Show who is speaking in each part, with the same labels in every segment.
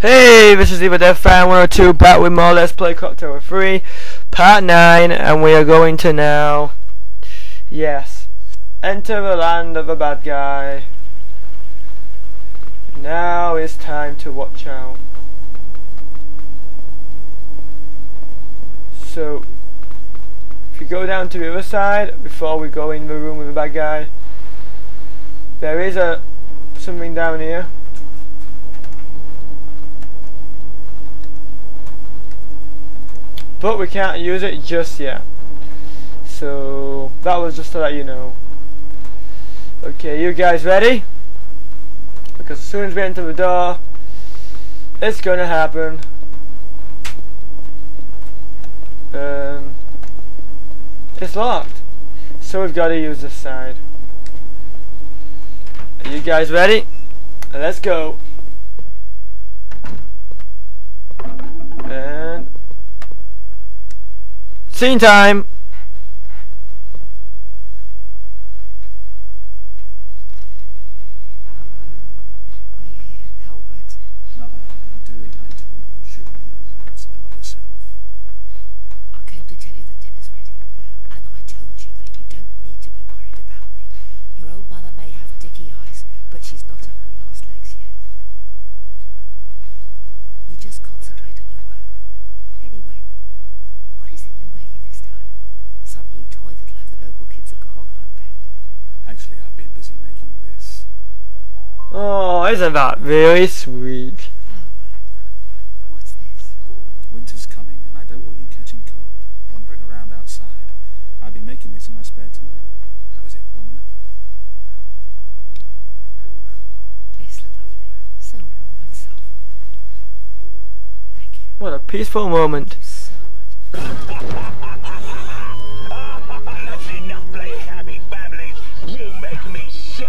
Speaker 1: Hey, this is Evil Dead Fan 102 back with more Let's Play Clock Tower 3 Part 9 and we are going to now Yes Enter the land of the bad guy. Now it's time to watch out. So If you go down to the other side before we go in the room with the bad guy There is a something down here but we can't use it just yet. So that was just to let you know. Okay you guys ready? Because as soon as we enter the door it's gonna happen. Um, it's locked. So we've got to use this side. Are you guys ready? Let's go Scene time!
Speaker 2: Are you here, Albert?
Speaker 3: Mother, what are you doing? I told you you shouldn't be outside by yourself.
Speaker 2: I came to tell you that dinner's ready. And I told you that you don't need to be worried about me. Your old mother may have dicky eyes, but she's not on her last legs yet. You just concentrate on your work. Anyway, what is it you're making this time? Some new toy that'll have the local kids agog, I bet.
Speaker 3: Actually, I've been busy making this.
Speaker 1: Oh, isn't that really sweet?
Speaker 2: Albert, what's this?
Speaker 3: Winter's coming, and I don't want you catching cold, wandering around outside. I've been making this in my spare time. How is it? Warm enough?
Speaker 2: It's lovely. So warm and soft. Thank you.
Speaker 1: What a peaceful moment.
Speaker 2: Thank you so much.
Speaker 4: That's enough playing happy families. You make me sick.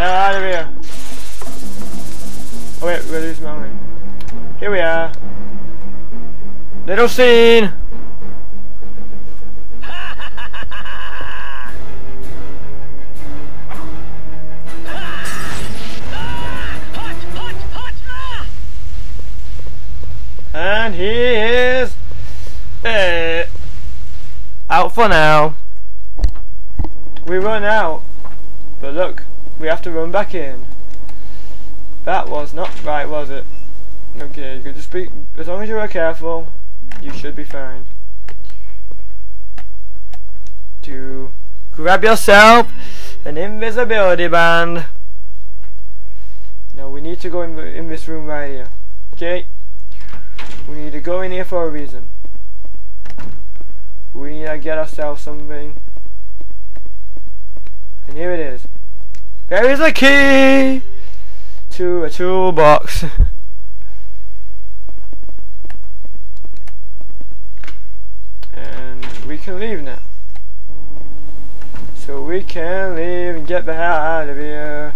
Speaker 1: out of here. Oh wait, we're losing. Here we are. Little scene! And he is eh, out for now. We run out, but look, we have to run back in. That was not right, was it? Okay, you can just be as long as you are careful, you should be fine. To grab yourself an invisibility band. Now we need to go in, in this room right here. Okay. We need to go in here for a reason. We need to get ourselves something. And here it is. There is a key to a toolbox. and we can leave now. So we can leave and get the hell out of here.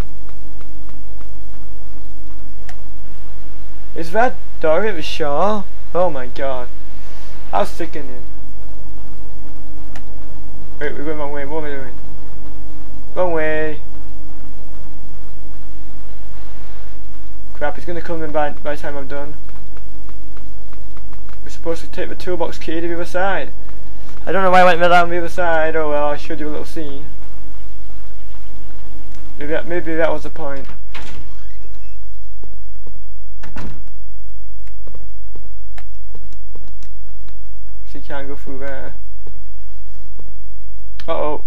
Speaker 1: Is that Dorrit Shaw? Oh my god. How sickening. Wait, we went wrong way. What am I doing? He's gonna come in by, by the time I'm done. We're supposed to take the toolbox key to the other side. I don't know why I went down the other side. Oh well, I showed you a little scene. Maybe that, maybe that was the point. So you can't go through there. Uh oh.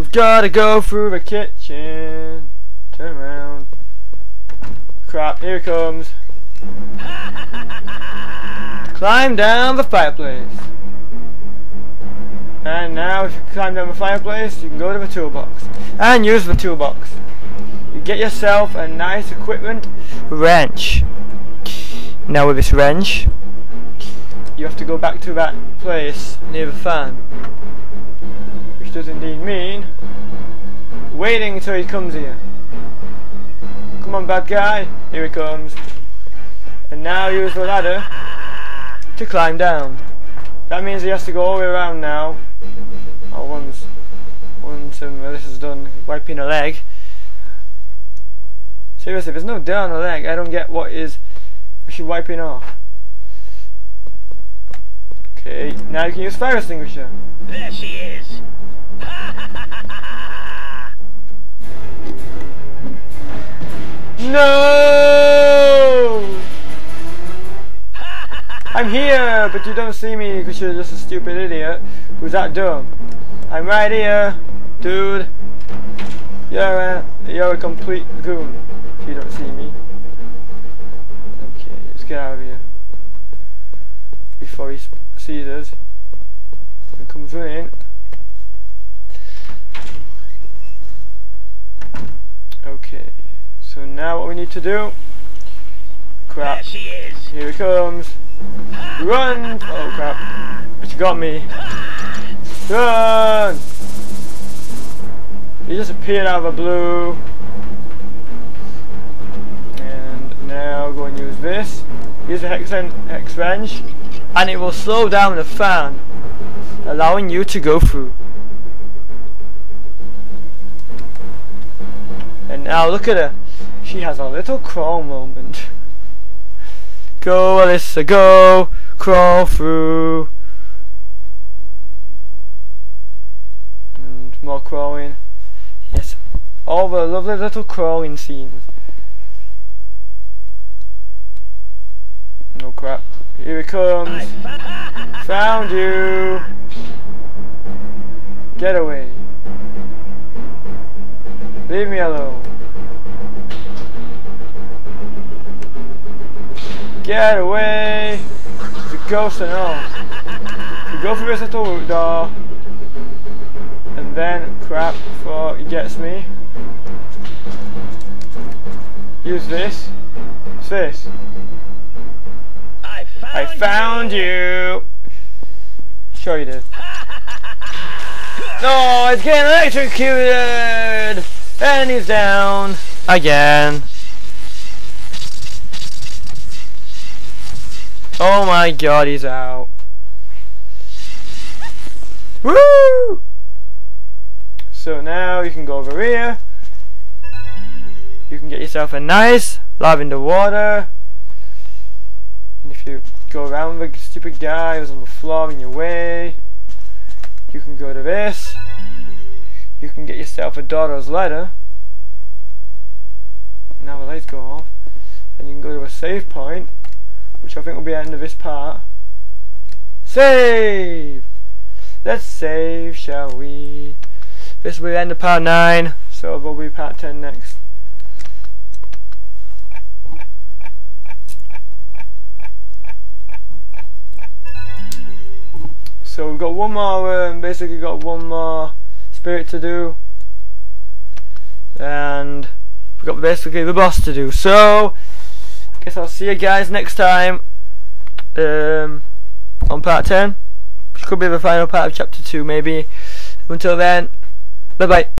Speaker 1: We've gotta go through the kitchen. Turn around. Crap, here it comes. Climb down the fireplace. And now if you climb down the fireplace, you can go to the toolbox. And use the toolbox. You get yourself a nice equipment wrench. Now with this wrench, you have to go back to that place near the fan. Which does indeed mean waiting until he comes here. Come on bad guy, here he comes. And now use the ladder to climb down. That means he has to go all the way around now. Oh, once, once um, this is done, wiping a leg. Seriously, there's no dirt on the leg. I don't get what is she wiping off. Okay, now you can use fire extinguisher.
Speaker 4: There she is.
Speaker 1: No! I'm here, but you don't see me because you're just a stupid idiot who's that dumb. I'm right here, dude. You're a, you're a complete goon if you don't see me. Okay, let's get out of here before he sees us and comes running. Okay, so now what we need to do? Crap. Here he comes. Run! Oh crap. But you got me. Run! He just appeared out of the blue. And now go and use this. Use the hex, hex wrench. And it will slow down the fan. Allowing you to go through. And now look at her. She has a little crawl moment. Go, Alyssa, go! Crawl through. And more crawling. Yes, all the lovely little crawling scenes. No crap. Here
Speaker 4: it
Speaker 1: comes.
Speaker 4: Found
Speaker 1: you. Get away. Leave me alone. Get away. The ghost and all. We go through this little door. And then crap before he gets me. Use this. What's this?
Speaker 4: I found
Speaker 1: I found you. Sure you did. No, it's getting electrocuted, and he's down again. Oh my god, he's out. Woo! So now you can go over here. You can get yourself a nice lavender water. And if you go around the stupid guy who's on the floor in your way, you can go to this. You can get yourself a daughter's letter. Now the lights go off. And you can go to a save point, which I think will be the end of this part. Save! Let's save, shall we? This will be the end of part 9, so there'll be part 10 next. So we've got one more, um, basically got one more spirit to do. And we've got basically the boss to do. So, guess I'll see you guys next time um, on part 10. Which could be the final part of chapter 2 maybe. Until then, bye bye.